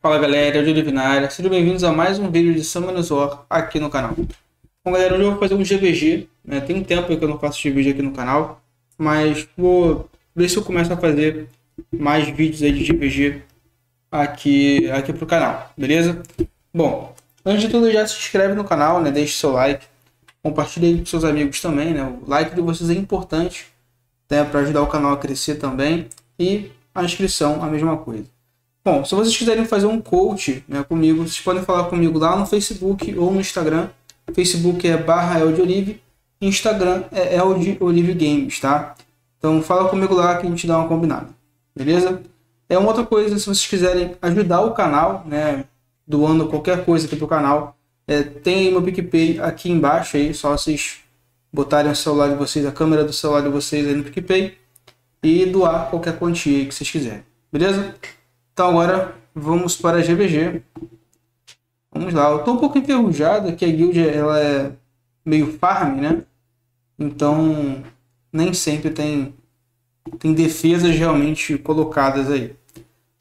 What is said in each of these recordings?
Fala galera, eu sou Divinária, sejam bem-vindos a mais um vídeo de Summoners War aqui no canal. Bom galera, hoje eu vou fazer um GVG, né? tem um tempo que eu não faço GVG aqui no canal, mas vou ver se eu começo a fazer mais vídeos aí de GVG aqui, aqui pro canal, beleza? Bom, antes de tudo já se inscreve no canal, né? deixe seu like, compartilhe com seus amigos também, né? o like de vocês é importante né? para ajudar o canal a crescer também e a inscrição a mesma coisa. Bom, se vocês quiserem fazer um coach né, comigo, vocês podem falar comigo lá no Facebook ou no Instagram. Facebook é barra Eldolive, Instagram é Eld Olive Games, tá? Então fala comigo lá que a gente dá uma combinada, beleza? É uma outra coisa, se vocês quiserem ajudar o canal, né, doando qualquer coisa aqui pro canal, é, tem meu PicPay aqui embaixo aí, só vocês botarem o celular de vocês, a câmera do celular de vocês aí no PicPay e doar qualquer quantia que vocês quiserem, beleza? Então agora vamos para a GBG. Vamos lá, eu estou um pouco enferrujado, que a guild ela é meio farm, né? Então nem sempre tem, tem defesas realmente colocadas aí.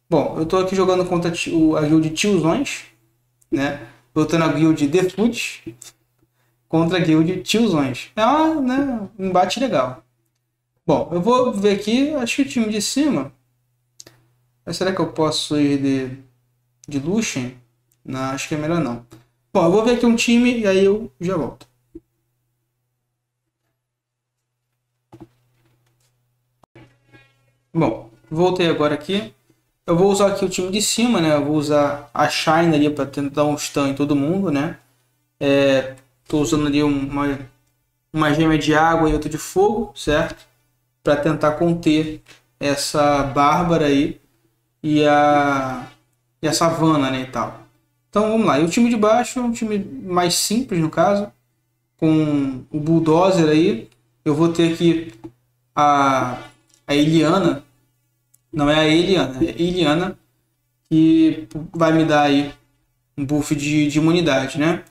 Bom, eu estou aqui jogando contra a guild Tiozões, né? Lutando a guild The Food contra a guild Tiozões. É uma, né, um embate legal. Bom, eu vou ver aqui, acho que o time de cima mas será que eu posso ir de, de Lucian? Não, acho que é melhor não. Bom, eu vou ver aqui um time e aí eu já volto. Bom, voltei agora aqui. Eu vou usar aqui o time de cima, né? Eu vou usar a Shine ali para tentar um stun em todo mundo, né? É, tô usando ali uma, uma gema de água e outra de fogo, certo? Para tentar conter essa Bárbara aí e a, e a savana né, e tal. Então vamos lá. E o time de baixo é um time mais simples no caso, com o Bulldozer aí. Eu vou ter aqui a, a Eliana, não é a Eliana, é a Eliana, que vai me dar aí um buff de, de imunidade, né?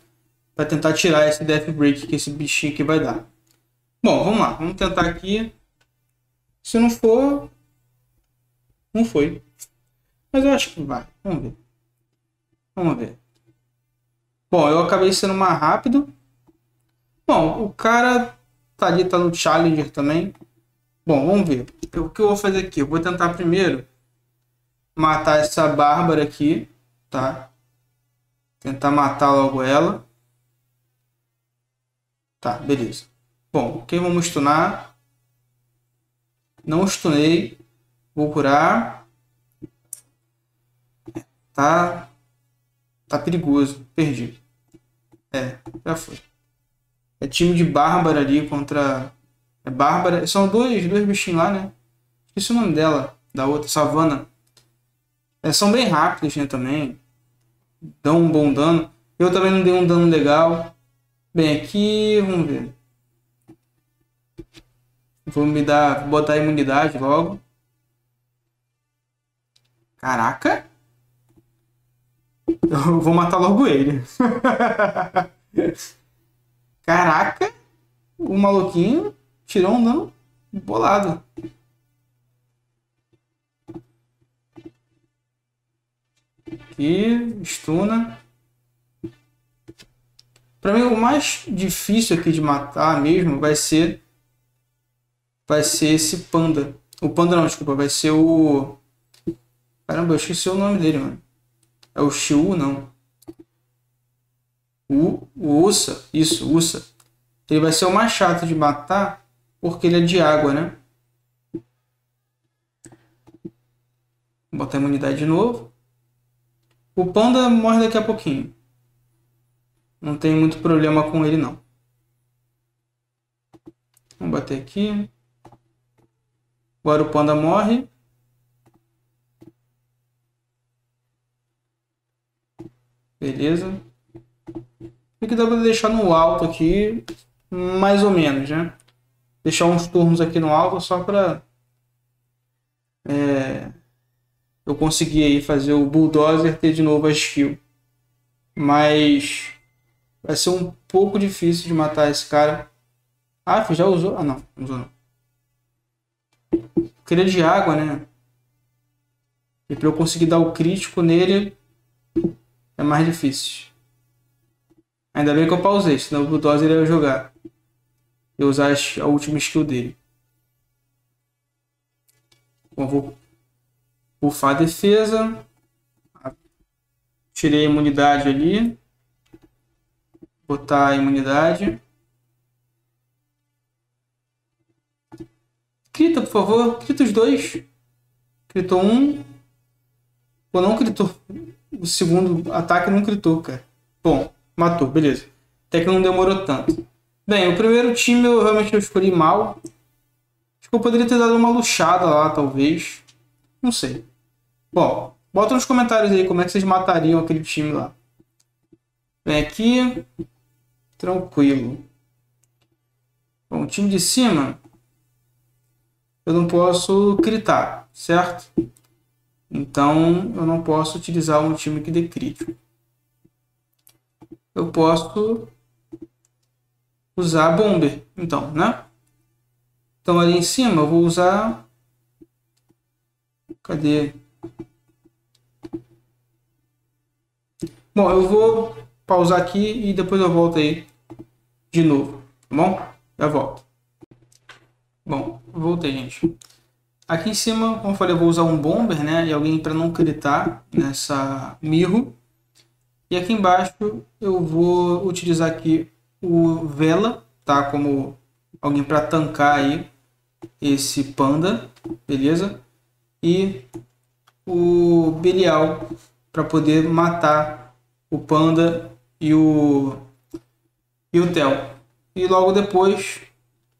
Para tentar tirar esse Death Break que esse bichinho aqui vai dar. Bom, vamos lá. Vamos tentar aqui. Se não for, não foi. Mas eu acho que vai. Vamos ver. Vamos ver. Bom, eu acabei sendo mais rápido. Bom, o cara tá ali, tá no Challenger também. Bom, vamos ver. O que eu vou fazer aqui? Eu vou tentar primeiro matar essa Bárbara aqui, tá? Tentar matar logo ela. Tá, beleza. Bom, ok, vamos stunar. Não stunei. Vou curar. Tá. Tá perigoso. Perdi. É, já foi. É time de Bárbara ali contra. É Bárbara. São dois, dois bichinhos lá, né? Esqueci o nome dela, da outra, Savana. É, são bem rápidos, né, também. Dão um bom dano. Eu também não dei um dano legal. Bem, aqui, vamos ver. Vou me dar, vou botar a imunidade logo. Caraca! Eu vou matar logo ele. Caraca! O maluquinho tirou um dano bolado. Aqui, stuna. Pra mim, o mais difícil aqui de matar mesmo vai ser... Vai ser esse panda. O panda não, desculpa. Vai ser o... Caramba, eu esqueci o nome dele, mano. É o Xiu, não. O, o Usa, isso, Usa. Ele vai ser o mais chato de matar porque ele é de água, né? Vou botar a imunidade de novo. O panda morre daqui a pouquinho. Não tem muito problema com ele, não. Vamos bater aqui. Agora o panda morre. Beleza. O que dá para deixar no alto aqui, mais ou menos, né? Deixar uns turnos aqui no alto só para é, eu conseguir aí fazer o Bulldozer ter de novo a skill. Mas vai ser um pouco difícil de matar esse cara. Ah, já usou? Ah, não, não usou não. Queria de água, né? E para eu conseguir dar o crítico nele, é mais difícil. Ainda bem que eu pausei, senão o Bulldozer ia jogar. E usar a última skill dele. Bom, vou buffar a defesa. Tirei a imunidade ali. Botar a imunidade. Crita, por favor. Crita os dois. Critou um. Ou não critou. O segundo ataque não critou, cara. Bom, matou, beleza. Até que não demorou tanto. Bem, o primeiro time eu realmente eu escolhi mal. Acho que eu poderia ter dado uma luxada lá, talvez. Não sei. Bom, bota nos comentários aí como é que vocês matariam aquele time lá. Vem aqui. Tranquilo. Bom, o time de cima. Eu não posso critar, certo? Então eu não posso utilizar um time que dê crítico. Eu posso usar bomber, então, né? Então ali em cima eu vou usar. Cadê? Bom, eu vou pausar aqui e depois eu volto aí de novo, tá bom? Já volto. Bom, voltei, gente. Aqui em cima, como eu falei, eu vou usar um bomber, né? E alguém para não gritar nessa mirro. E aqui embaixo eu vou utilizar aqui o Vela, tá? Como alguém para tancar aí esse panda, beleza? E o Belial para poder matar o panda e o e o Tel. E logo depois,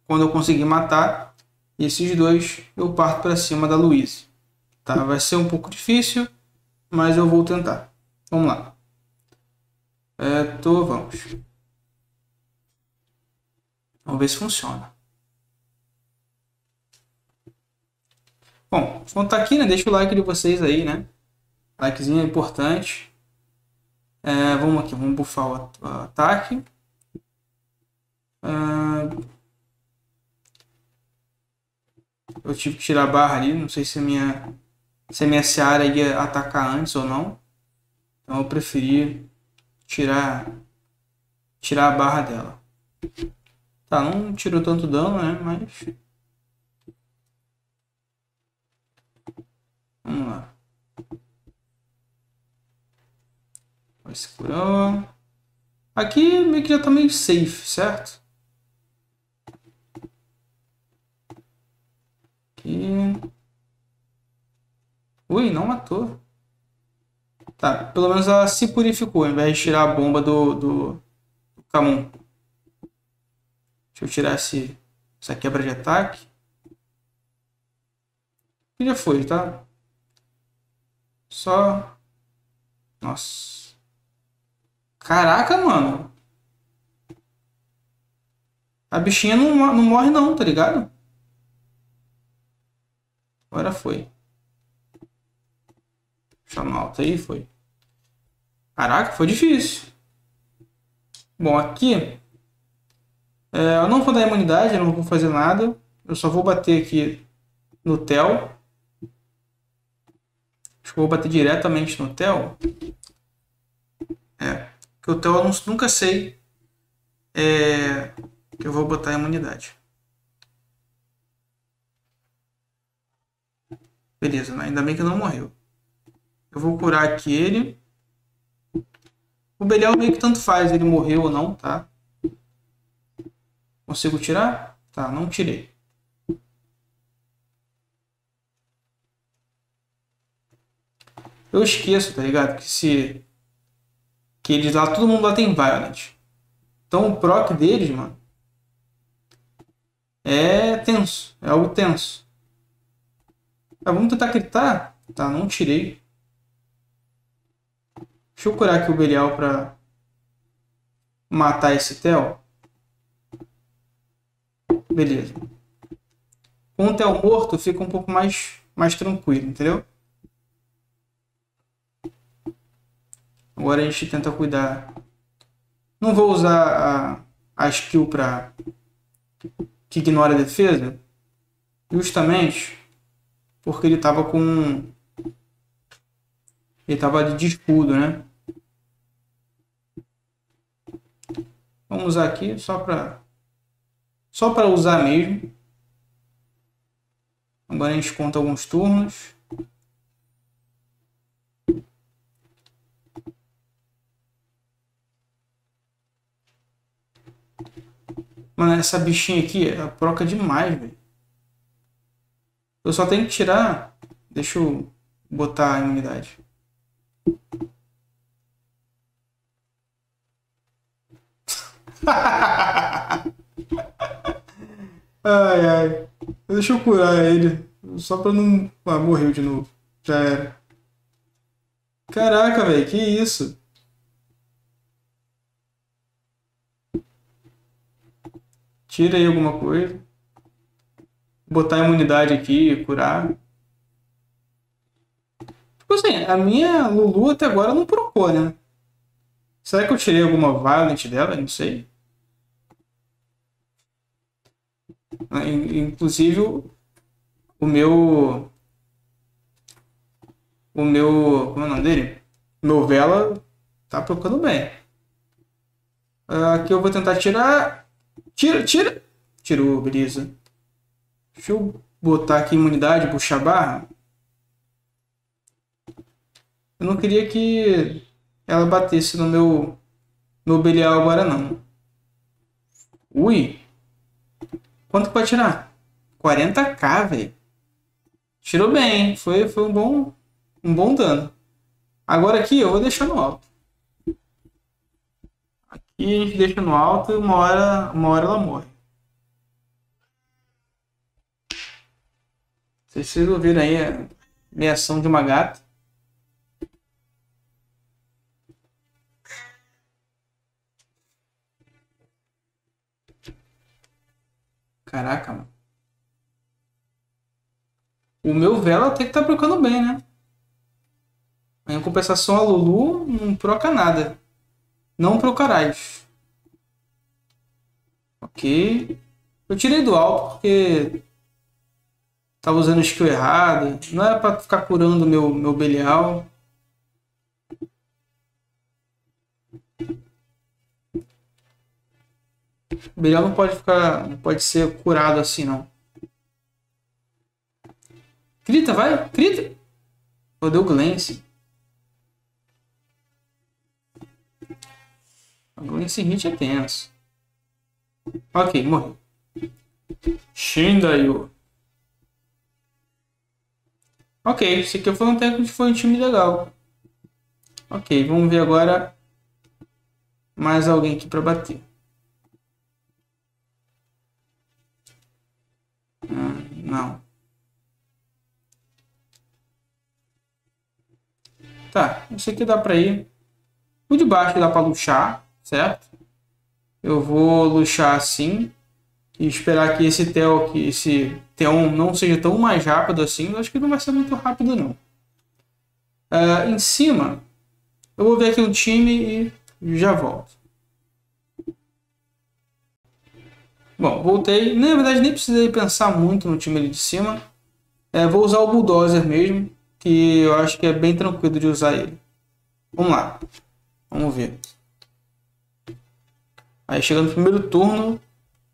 quando eu conseguir matar esses dois, eu parto para cima da Luiz. Tá? Vai ser um pouco difícil, mas eu vou tentar. Vamos lá. É, tô, vamos. Vamos ver se funciona. Bom, quando tá aqui, né? Deixa o like de vocês aí, né? Likezinho é importante. É, vamos aqui, vamos bufar o ataque. É, eu tive que tirar a barra ali, não sei se a minha, se a minha seara ia atacar antes ou não. Então eu preferi tirar, tirar a barra dela. Tá, não tirou tanto dano, né? Mas. Vamos lá. Vai segurando. Aqui meio que já tá meio safe, certo? Aqui. Ui, não matou. Tá, pelo menos ela se purificou, ao invés de tirar a bomba do, do, do Camun. Deixa eu tirar esse, essa quebra de ataque. E já foi, tá? Só... Nossa. Caraca, mano. A bichinha não, não morre não, tá ligado? Agora foi. Chama alto aí, foi. Caraca, foi difícil. Bom, aqui é, eu não vou dar imunidade, eu não vou fazer nada. Eu só vou bater aqui no TEL. Acho que vou bater diretamente no TEL. É, que o TEL eu nunca sei é, que eu vou botar imunidade. Beleza, ainda bem que não morreu. Eu vou curar aqui ele. O Belial meio que tanto faz ele morreu ou não, tá? Consigo tirar? Tá, não tirei. Eu esqueço, tá ligado? Que se... Que eles lá, todo mundo lá tem Violent. Então o proc deles, mano... É tenso. É algo tenso. Tá, vamos tentar gritar. Tá, não tirei. Deixa eu curar aqui o Belial pra matar esse Theo. Beleza. Com o Theo morto fica um pouco mais, mais tranquilo, entendeu? Agora a gente tenta cuidar. Não vou usar a, a skill para que ignora a defesa. Justamente porque ele tava com. Ele tava de escudo, né? Vamos usar aqui só para só para usar mesmo. Agora a gente conta alguns turnos. Mano, essa bichinha aqui, é proca demais, velho. Eu só tenho que tirar. Deixa eu botar a imunidade. ai, ai. Deixa eu curar ele. Só pra não. Ah, morreu de novo. Já era. Caraca, velho, que isso? Tira aí alguma coisa. Botar a imunidade aqui, curar. Tipo assim, a minha Lulu até agora não procou, né? Será que eu tirei alguma Violent dela? Não sei. Inclusive, o meu. O meu. Como é o nome dele? Meu Vela tá procurando bem. Aqui eu vou tentar tirar. Tira, tira! Tirou, beleza. Deixa eu botar aqui imunidade, puxar barra. Eu não queria que ela batesse no meu, meu Belial agora não. Ui! Quanto que vai tirar? 40k, velho. Tirou bem, foi, foi um, bom, um bom dano. Agora aqui eu vou deixar no alto. Aqui a gente deixa no alto e uma hora, uma hora ela morre. Vocês ouviram aí a reação de uma gata. Caraca, mano. O meu Vela até que tá procando bem, né? Em compensação, a Lulu não proca nada. Não procarás. Ok. Eu tirei do alto porque tava usando o skill errado. Não é para ficar curando meu, meu Belial. O Belial não pode ficar. não pode ser curado assim não. Crita, vai! Crita! Rodeu o Glance. O Glance hit é tenso. Ok, morreu. Shindayu. Ok, esse aqui foi um técnico foi um time legal. Ok, vamos ver agora mais alguém aqui para bater. Hum, não. Tá, esse aqui dá para ir. O de baixo dá para luxar, certo? Eu vou luxar assim e esperar que esse Tel, que esse Teon não seja tão mais rápido assim. Eu acho que não vai ser muito rápido não. Uh, em cima, eu vou ver aqui um time e já volto. Bom, voltei. Na verdade, nem precisei pensar muito no time ali de cima. É, vou usar o Bulldozer mesmo, que eu acho que é bem tranquilo de usar ele. Vamos lá. Vamos ver. Aí chegando no primeiro turno,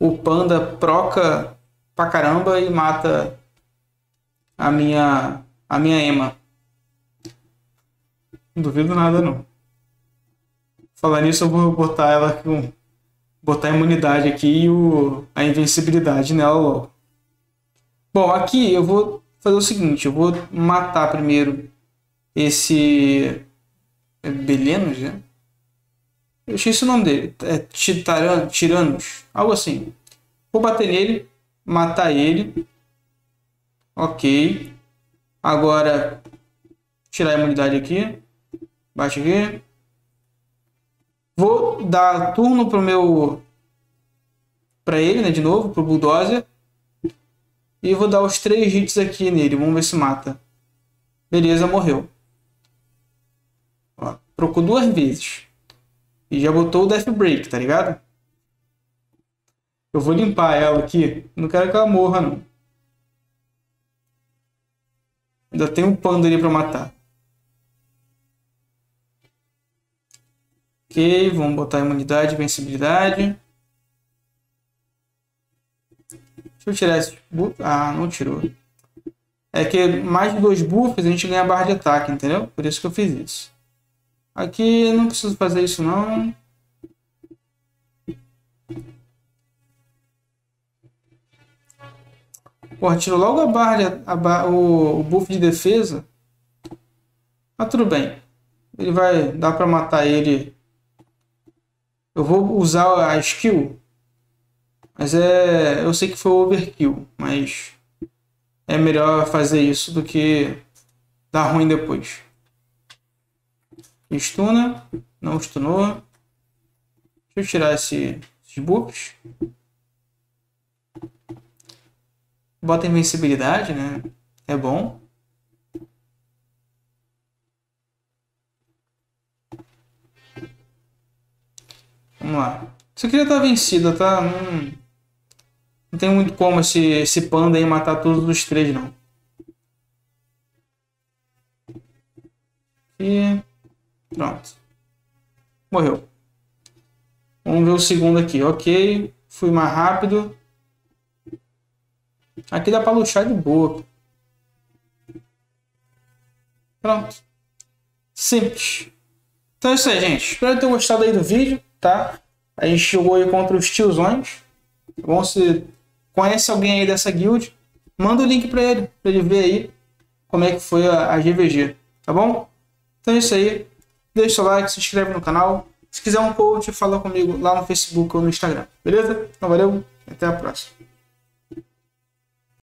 o Panda proca pra caramba e mata a minha a minha Ema. Não duvido nada não. Falar nisso, eu vou botar ela com botar a imunidade aqui e o, a invencibilidade nela logo. Bom, aqui eu vou fazer o seguinte, eu vou matar primeiro esse Belenos, né? Eu esqueci o nome dele. É Titaran, Tiranos, algo assim. Vou bater nele, matar ele. Ok. Agora tirar a imunidade aqui. Bate aqui. Vou dar turno pro meu. Pra ele, né? De novo, pro Bulldozer. E vou dar os três hits aqui nele. Vamos ver se mata. Beleza, morreu. Ó, trocou duas vezes. E já botou o Death Break, tá ligado? Eu vou limpar ela aqui. Não quero que ela morra, não. Ainda tem um panda ali pra matar. Ok, vamos botar imunidade vencibilidade. Deixa eu tirar esse buff. Ah, não tirou. É que mais de dois buffs a gente ganha barra de ataque, entendeu? Por isso que eu fiz isso. Aqui não preciso fazer isso não. Porra, tirou logo a barra, a, o, o buff de defesa. Mas tudo bem. Ele vai dar pra matar ele. Eu vou usar a skill. Mas é. Eu sei que foi overkill. Mas é melhor fazer isso do que dar ruim depois. Stuna. Não stunou. Deixa eu tirar esse, esses buffs. Bota invencibilidade, né? É bom. Vamos lá. Isso aqui já tá vencido, tá? Não, não tem muito como esse, esse panda aí matar todos os três, não. E pronto. Morreu. Vamos ver o segundo aqui. Ok. Fui mais rápido. Aqui dá pra luxar de boa. Pronto. Simples. Então é isso aí, gente. Espero ter gostado aí do vídeo, tá? A gente jogou aí contra os tiozões. Tá bom? Se conhece alguém aí dessa guild, manda o link para ele, para ele ver aí como é que foi a, a GVG, tá bom? Então é isso aí. Deixa seu like, se inscreve no canal. Se quiser um coach, fala comigo lá no Facebook ou no Instagram, beleza? Então valeu, até a próxima.